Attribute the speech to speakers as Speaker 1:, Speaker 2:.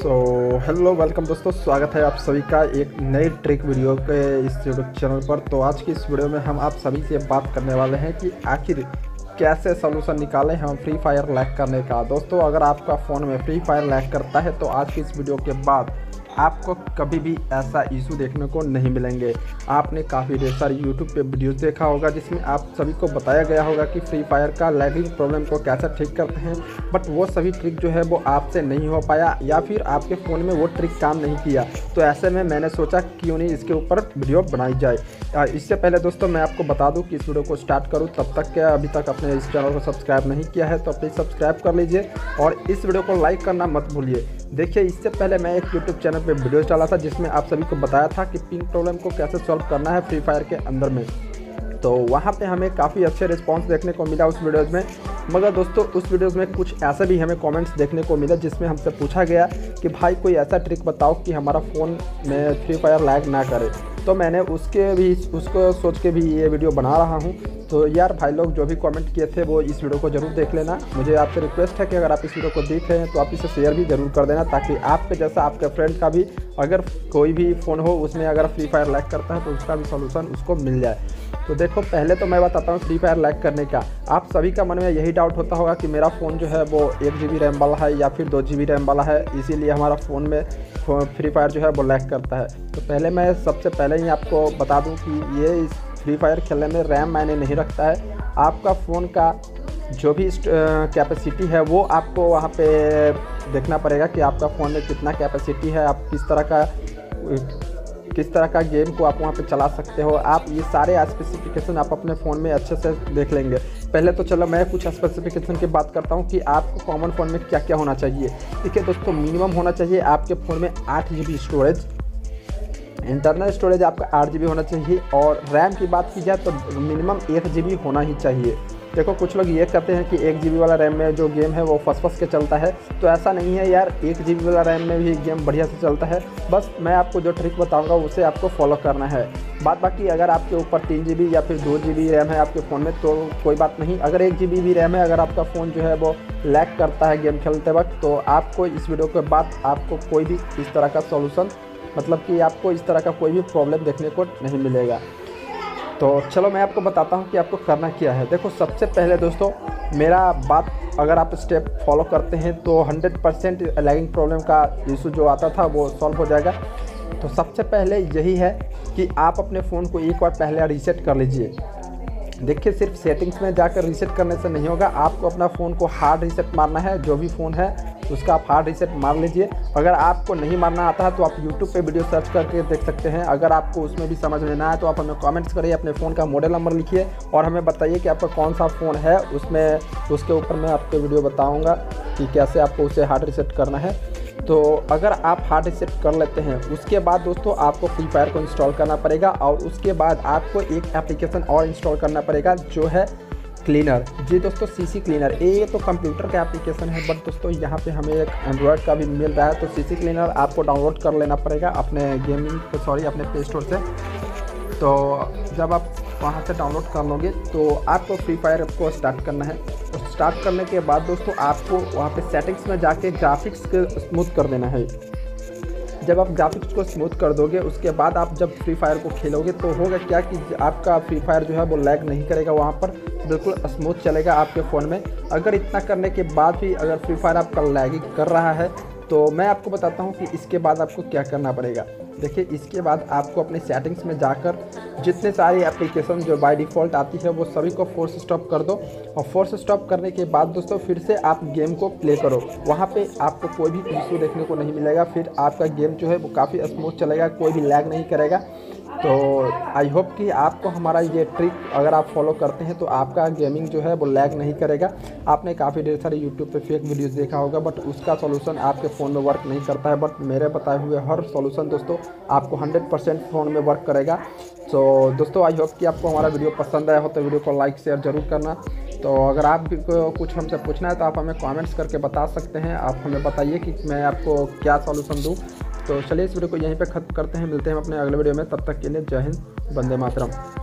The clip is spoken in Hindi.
Speaker 1: सो हेलो वेलकम दोस्तों, स्वागत है आप सभी का एक नई ट्रिक वीडियो के इस यूट्यूब चैनल पर। तो आज की इस वीडियो में हम आप सभी से बात करने वाले हैं कि आखिर कैसे सोल्यूशन निकालें हम फ्री फायर लैक करने का। दोस्तों, अगर आपका फ़ोन में फ्री फायर लैक करता है तो आज की इस वीडियो के बाद आपको कभी भी ऐसा इशू देखने को नहीं मिलेंगे। आपने काफ़ी ढेर सारी यूट्यूब पे वीडियोस देखा होगा, जिसमें आप सभी को बताया गया होगा कि फ्री फायर का लैगिंग प्रॉब्लम को कैसे ठीक करते हैं। बट वो सभी ट्रिक जो है, वो आपसे नहीं हो पाया, या फिर आपके फ़ोन में वो ट्रिक काम नहीं किया। तो ऐसे में मैंने सोचा क्यों नहीं इसके ऊपर वीडियो बनाई जाए। इससे पहले दोस्तों, मैं आपको बता दूँ कि इस वीडियो को स्टार्ट करूँ, तब तक क्या अभी तक अपने इस चैनल को सब्सक्राइब नहीं किया है तो प्लीज़ सब्सक्राइब कर लीजिए। और इस वीडियो को लाइक करना मत भूलिए। देखिए, इससे पहले मैं एक यूट्यूब चैनल पे वीडियो डाला था जिसमें आप सभी को बताया था कि पिंक प्रॉब्लम को कैसे सॉल्व करना है फ्री फायर के अंदर में। तो वहाँ पे हमें काफ़ी अच्छे रिस्पांस देखने को मिला उस वीडियोज़ में। मगर दोस्तों, उस वीडियोज़ में कुछ ऐसे भी हमें कमेंट्स देखने को मिला जिसमें हमसे पूछा गया कि भाई कोई ऐसा ट्रिक बताओ कि हमारा फ़ोन में फ्री फायर लैग ना करे। तो मैंने उसके भी, उसको सोच के भी ये वीडियो बना रहा हूँ। तो यार भाई लोग जो भी कमेंट किए थे वो इस वीडियो को ज़रूर देख लेना। मुझे आपसे रिक्वेस्ट है कि अगर आप इस वीडियो को देख रहे हैं तो आप इसे शेयर भी ज़रूर कर देना, ताकि आपके जैसा आपके फ्रेंड का भी अगर कोई भी फ़ोन हो उसमें अगर फ्री फायर लैक करता है तो उसका भी सोल्यूशन उसको मिल जाए। तो देखो, पहले तो मैं बताता हूँ फ्री फायर लैक करने का। आप सभी का मन में यही डाउट होता होगा कि मेरा फ़ोन जो है वो एक जी रैम वाला है या फिर दो जी रैम वाला है। इसीलिए हमारा फ़ोन में फ्री फायर जो है वो लैक करता है। तो पहले मैं सबसे पहले ही आपको बता दूँ कि ये फ्री फायर खेलने में रैम मैंने नहीं रखता है। आपका फ़ोन का जो भी कैपेसिटी है, वो आपको वहाँ पे देखना पड़ेगा कि आपका फ़ोन में कितना कैपेसिटी है। आप किस तरह का, किस तरह का गेम को आप वहाँ पे चला सकते हो। आप ये सारे स्पेसिफिकेशन आप अपने फ़ोन में अच्छे से देख लेंगे। पहले तो चलो मैं कुछ स्पेसिफिकेशन की बात करता हूँ कि आपको कॉमन फ़ोन में क्या क्या होना चाहिए। ठीक है दोस्तों मिनिमम होना चाहिए आपके फ़ोन में आठ जी स्टोरेज इंटरनल स्टोरेज आपका आठ जी होना चाहिए और रैम की बात की जाए तो मिनिमम एक जीबी होना ही चाहिए। देखो, कुछ लोग ये कहते हैं कि एक जीबी वाला रैम में जो गेम है वो फस फस के चलता है। तो ऐसा नहीं है यार, एक जीबी वाला रैम में भी गेम बढ़िया से चलता है। बस मैं आपको जो ट्रिक बताऊँगा उसे आपको फॉलो करना है। बात बाकी, अगर आपके ऊपर तीन जी या फिर दो जी रैम है आपके फ़ोन में तो कोई बात नहीं। अगर एक जी भी रैम है, अगर आपका फ़ोन जो है वो लैक करता है गेम खेलते वक्त तो आपको इस वीडियो के बाद आपको कोई भी इस तरह का सोल्यूशन मतलब कि आपको इस तरह का कोई भी प्रॉब्लम देखने को नहीं मिलेगा। तो चलो मैं आपको बताता हूँ कि आपको करना क्या है। देखो, सबसे पहले दोस्तों, मेरा बात अगर आप स्टेप फॉलो करते हैं तो 100 परसेंट लैगिंग प्रॉब्लम का इशू जो आता था, वो सॉल्व हो जाएगा। तो सबसे पहले यही है कि आप अपने फ़ोन को एक बार पहले रीसेट कर लीजिए। देखिए, सिर्फ़ सेटिंग्स में जाकर रीसेट करने से नहीं होगा। आपको अपना फ़ोन को हार्ड रीसेट मारना है, जो भी फ़ोन है उसका आप हार्ड रीसेट मार लीजिए। अगर आपको नहीं मारना आता है तो आप यूट्यूब पे वीडियो सर्च करके देख सकते हैं। अगर आपको उसमें भी समझ में ना आए तो आप हमें कमेंट्स करिए, अपने फ़ोन का मॉडल नंबर लिखिए और हमें बताइए कि आपका कौन सा फ़ोन है। उसमें, उसके ऊपर मैं आपको वीडियो बताऊँगा कि कैसे आपको उसे हार्ड रीसेट करना है। तो अगर आप हार्ड रीसेट कर लेते हैं, उसके बाद दोस्तों आपको फ्री फायर को इंस्टॉल करना पड़ेगा और उसके बाद आपको एक एप्लीकेशन और इंस्टॉल करना पड़ेगा, जो है क्लीनर जी दोस्तों सीसी क्लीनर ये तो कंप्यूटर का एप्लीकेशन है बट दोस्तों, यहाँ पे हमें एक एंड्रॉयड का भी मिल रहा है। तो सीसी क्लीनर आपको डाउनलोड कर लेना पड़ेगा अपने गेमिंग सॉरी अपने प्ले स्टोर से। तो जब आप वहाँ से डाउनलोड कर लोगे तो आपको फ्री फायर को स्टार्ट करना है। तो स्टार्ट करने के बाद दोस्तों, आपको वहाँ पे सेटिंग्स में जाके ग्राफिक्स को स्मूथ कर देना है। जब आप ग्राफिक्स को स्मूथ कर दोगे, उसके बाद आप जब फ्री फायर को खेलोगे तो होगा क्या कि आपका फ्री फायर जो है, वो लैग नहीं करेगा वहाँ पर, बिल्कुल स्मूथ चलेगा आपके फ़ोन में। अगर इतना करने के बाद भी अगर फ्री फायर आपका लैगिंग कर रहा है तो मैं आपको बताता हूँ कि इसके बाद आपको क्या करना पड़ेगा। देखिए, इसके बाद आपको अपने सेटिंग्स में जाकर जितने सारी एप्लीकेशन जो बाय डिफ़ॉल्ट आती है, वो सभी को फोर्स स्टॉप कर दो। और फोर्स स्टॉप करने के बाद दोस्तों, फिर से आप गेम को प्ले करो। वहाँ पे आपको कोई भी इशू देखने को नहीं मिलेगा। फिर आपका गेम जो है, वो काफ़ी स्मूथ चलेगा, कोई भी लैग नहीं करेगा। तो आई होप कि आपको हमारा ये ट्रिक अगर आप फॉलो करते हैं तो आपका गेमिंग जो है वो लैग नहीं करेगा। आपने काफ़ी ढेर सारे यूट्यूब पे फेक वीडियोस देखा होगा बट उसका सॉल्यूशन आपके फ़ोन में वर्क नहीं करता है बट मेरे बताए हुए हर सॉल्यूशन दोस्तों, आपको 100 परसेंट फ़ोन में वर्क करेगा। तो दोस्तों आई होप कि आपको हमारा वीडियो पसंद आया हो तो वीडियो को लाइक शेयर ज़रूर करना। तो अगर आप को कुछ हमसे पूछना है तो आप हमें कमेंट्स करके बता सकते हैं। आप हमें बताइए कि मैं आपको क्या सॉल्यूशन दूँ। तो चलिए इस वीडियो को यहीं पर खत्म करते हैं। मिलते हैं अपने अगले वीडियो में। तब तक के लिए जय हिंद, वंदे मातरम।